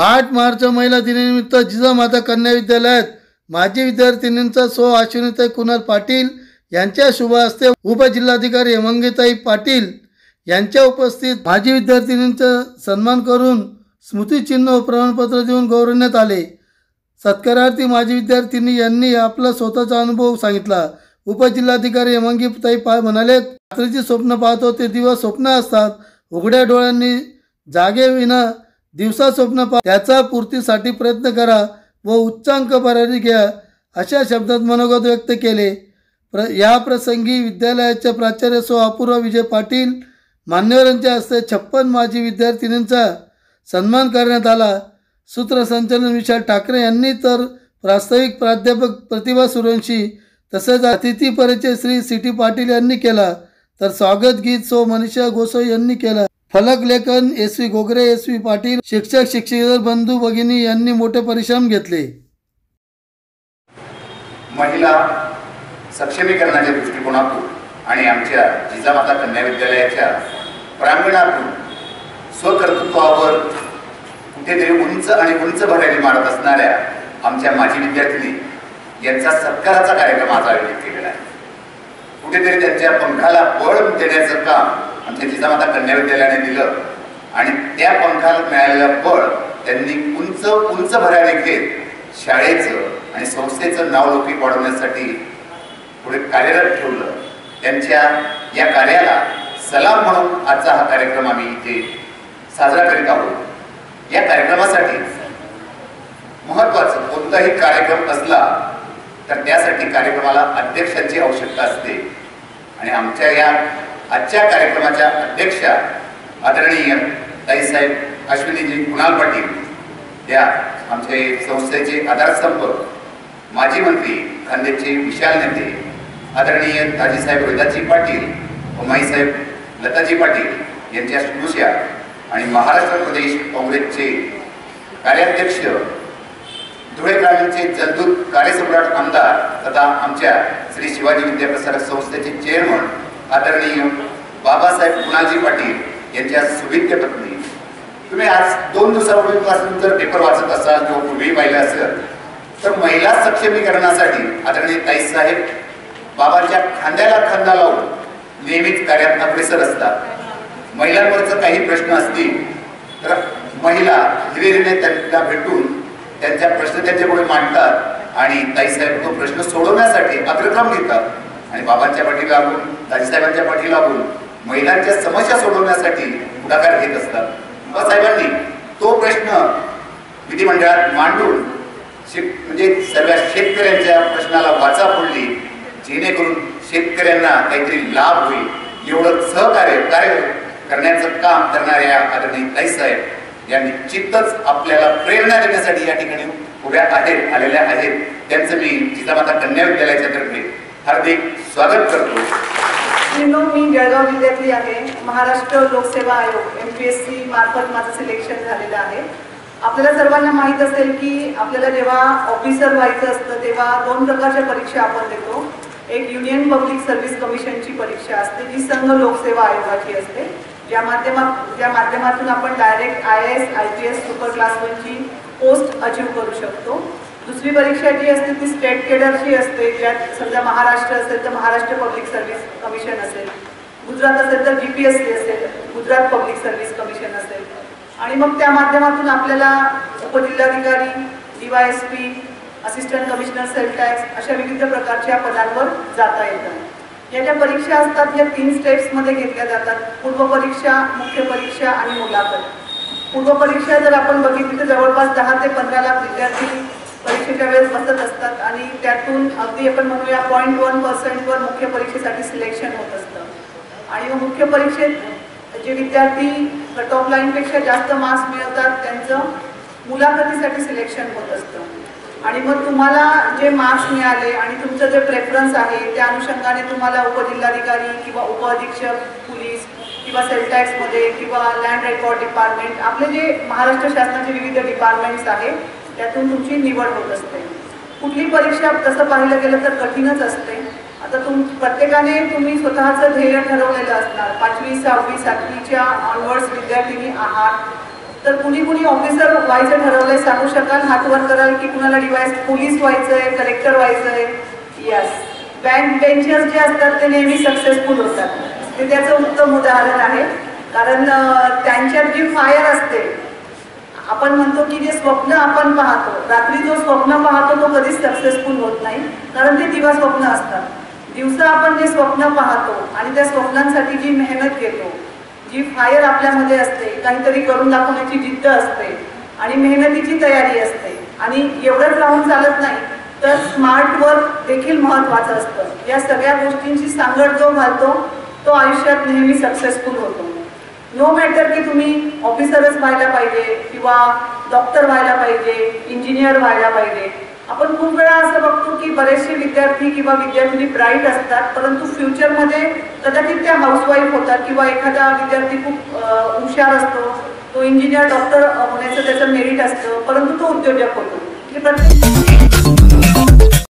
आठ मार्च महिला दिनानिमित्त जिजामाता कन्या विद्यालयात माजी विद्यार्थिनींचा सो अश्विनीताई कुणाल पाटील यांच्या शुभ हस्ते उपजिल्हाधिकारी हेमंगीताई पाटील यांच्या उपस्थित माजी विद्यार्थिनींचा सन्मान करून स्मृतिचिन्ह व प्रमाणपत्र देऊन गौरवण्यात आले. सत्कारार्थी माजी विद्यार्थिनी यांनी आपला स्वतःचा अनुभव सांगितला. उपजिल्हाधिकारी हेमंगीताई पा म्हणाले रात्रीची स्वप्न पाहतो ते दिवस स्वप्न असतात. उघड्या डोळ्यांनी जागेविना दिवसा स्वप्न पा त्याचा पूर्तीसाठी प्रयत्न करा व उच्चांक भरारी घ्या अशा शब्दात मनोगत व्यक्त केले. प्र या प्रसंगी विद्यालयाच्या प्राचार्य सो अपूर्व विजय पाटील मान्यवरांच्या हस्ते छप्पन माजी विद्यार्थिनींचा सन्मान करण्यात आला. सूत्रसंचालन विशाल ठाकरे यांनी तर प्रास्ताविक प्राध्यापक प्रतिभा सुरवंशी तसेच अतिथी परिचय श्री सी टी पाटील यांनी केला. तर स्वागत गीत सो मनीषा गोसाई यांनी केला. फलक लेखन S V Gogre S V Patil शिक्षक शिक्षक बंधू भगिनी यांनी मोठे परिश्रम घेतले. महिला सक्षमीकरणाच्या दृष्टिकोनातून आणि आमच्या जिजामाता कन्या विद्यालयाच्या प्रांगणातून स्वकर्तृत्वावर कुठेतरी उंच आणि उंच भरारी मारत असणाऱ्या आमच्या माजी विद्यार्थिनी यांचा सत्काराचा कार्यक्रम आज आयोजित केलेला आहे. कुठेतरी त्यांच्या पंखाला बळ देण्याचं काम आमच्या जिजामाता कन्या विद्यालयाने दिलं. आणि त्या पंखाला मिळालेलं बळ त्यांनी उंच उंच भरारी घेत शाळेचं आणि संस्थेचं नाव लौकिक वाढवण्यासाठी पुढे कार्यरत ठेवलं. त्यांच्या या कार्याला सलाम म्हणून आजचा हा कार्यक्रम आम्ही इथे साजरा करीत आहोत. या कार्यक्रमासाठी महत्वाचं कोणताही कार्यक्रम असला तर त्यासाठी कार्यक्रमाला अध्यक्षांची आवश्यकता असते. आणि आमच्या या आजच्या कार्यक्रमाच्या अध्यक्षा आदरणीय ताईसाहेब अश्विनीजी कुणाल पाटील या आमचे संस्थेचे आधारस्तंभ माजी मंत्री खांदेचे विशाल नेते आदरणीय दाजीसाहेब रोहिदाजी पाटील व माईसाहेब लताजी पाटील यांच्या शुभेच्छा आणि महाराष्ट्र प्रदेश काँग्रेसचे कार्याध्यक्ष धुळे ग्रामीणचे जलदूत कार्यसम्राट आमदार तथा आमच्या श्री शिवाजी विद्याप्रसारक संस्थेचे चेअरमन आदरणीय बाबासाहेब कुणालजी पाटील यांच्या सुविद्य पत्नी. तुम्ही आज दोन दिवसापूर्वीपासून जर पेपर वाचत असाल किंवा पूर्वी पाहिलं असेल तर महिला सक्षमीकरणासाठी आदरणीय ताईसाहेब बाबांच्या खांद्याला खांदा लावून नेहमीच कार्यात अग्रेसर असतात. महिलांवरचं काही प्रश्न असतील तर महिला हिरिरीने त्यांना भेटून त्यांच्या प्रश्न त्यांच्यापुढे मांडतात आणि ताईसाहेब तो प्रश्न सोडवण्यासाठी अग्रक्रम घेतात. आणि बाबांच्या पाठीला लागून दाजीसाहेबांच्या पाठी बोलून महिलांच्या समस्या सोडवण्यासाठी पुढाकार घेत असतात. बाबासाहेबांनी तो प्रश्न विधिमंडळात मांडून शेत म्हणजे सर्व शेतकऱ्यांच्या प्रश्नाला वाचा फोडली जेणेकरून शेतकऱ्यांना काहीतरी लाभ होईल. एवढं सहकार्य कार्य करण्याचं काम करणाऱ्या आदरणीय ताईसाहेब या निश्चितच आपल्याला प्रेरणा देण्यासाठी या ठिकाणी उभ्या आहेत आलेल्या आहेत. त्यांचं मी जिजामाता कन्या विद्यालयाच्या तर्फे हार्दिक स्वागत करतो. मिनो मी जळगाव जिल्ह्यातली आहे. महाराष्ट्र लोकसेवा आयोग एम पी एस सी मार्फत माझं सिलेक्शन झालेलं आहे. आपल्याला सर्वांना माहीत असेल की आपल्याला जेव्हा ऑफिसर व्हायचं असतं तेव्हा दोन प्रकारच्या परीक्षा आपण देतो. एक युनियन पब्लिक सर्व्हिस कमिशनची परीक्षा असते जी संघ लोकसेवा आयोगाची असते. ज्या माध्यमात ज्या माध्यमातून आपण direct I S I P S super class वनची पोस्ट अचीव करू शकतो. दुसरी परीक्षा जी असते ती स्टेट केडरची असते ज्यात समजा महाराष्ट्र असेल तर महाराष्ट्र पब्लिक सर्व्हिस कमिशन असेल गुजरात असेल तर जी पी एस सी असेल गुजरात पब्लिक सर्व्हिस कमिशन असेल. आणि मग त्या माध्यमातून आपल्याला उपजिल्हाधिकारी D Y S P assistant commissioner sale tax अशा विविध प्रकारच्या पदांवर जाता येतात. या ज्या परीक्षा असतात या तीन स्टेप्समध्ये घेतल्या जातात. पूर्व परीक्षा मुख्य परीक्षा आणि मुलाखत. पूर्व परीक्षा जर आपण बघितली तर जवळपास दहा ते पंधरा लाख विद्यार्थी परीक्षेच्या वेळेस बसत असतात आणि त्यातून अगदी आपण म्हणूया पॉईंट वन पर्सेंटवर मुख्य परीक्षेसाठी सिलेक्शन होत असतं. आणि मग मुख्य परीक्षेत जे विद्यार्थी कट ऑफ लाईनपेक्षा जास्त मार्क्स मिळवतात त्यांचं मुलाखतीसाठी सिलेक्शन होत असतं. आणि मग तुम्हाला जे मार्क्स मिळाले आणि तुमचं जे प्रेफरन्स आहे त्या अनुषंगाने तुम्हाला उपजिल्हाधिकारी किंवा उपअधीक्षक पोलीस किंवा सेलटॅक्समध्ये किंवा लँड रेकॉर्ड डिपार्टमेंट आपले जे महाराष्ट्र शासनाचे विविध डिपार्टमेंट्स आहेत त्यातून तुमची निवड होत असते. कुठली परीक्षा तसं पाहिलं गेलं तर कठीणच असते. आता तुम प्रत्येकाने तुम्ही स्वतःचं ध्येय ठरवलेलं असणार. पाचवी सहावी सातवीच्या ऑनवर्ड्स विद्यार्थिनी आहात. तर कुणी कुणी ऑफिसर व्हायचं ठरवलंय सांगू शकाल? हात वर कराल की कुणाला डिवाइस पोलीस व्हायचंय कलेक्टर व्हायचंय? यस बँक बेंचर्स जे असतात ते नेहमी सक्सेसफुल होतात. ते त्याचं उत्तम उदाहरण आहे. कारण त्यांच्यात जी फायर असते आपण म्हणतो की जे स्वप्न आपण पाहतो रात्री जो स्वप्न पाहतो तो कधीच सक्सेसफुल होत नाही कारण ते दिवा स्वप्न असतात. दिवसा आपण जे स्वप्न पाहतो आणि त्या स्वप्नांसाठी जी मेहनत घेतो जी फायर आपल्यामध्ये असते काहीतरी करून दाखवण्याची जिद्द असते आणि मेहनतीची तयारी असते आणि एवढंच राहून चालत नाही तर स्मार्ट वर्क देखील महत्त्वाचं असतं. या सगळ्या गोष्टींची सांगड जो घालतो तो आयुष्यात नेहमी सक्सेसफुल होतो. नो मॅटर की तुम्ही ऑफिसरच व्हायला पाहिजे किंवा डॉक्टर व्हायला पाहिजे इंजिनियर व्हायला पाहिजे. आपण खूप वेळा असं बघतो की बरेचसे विद्यार्थी किंवा विद्यार्थिनी ब्राईट असतात परंतु फ्युचरमध्ये कदाचित त्या हाऊसवाईफ होतात किंवा एखादा विद्यार्थी खूप हुशार असतो. तो इंजिनियर डॉक्टर होण्याचं त्याचं मेरिट असतं परंतु तो उद्योजक होतो. की प्रत्येक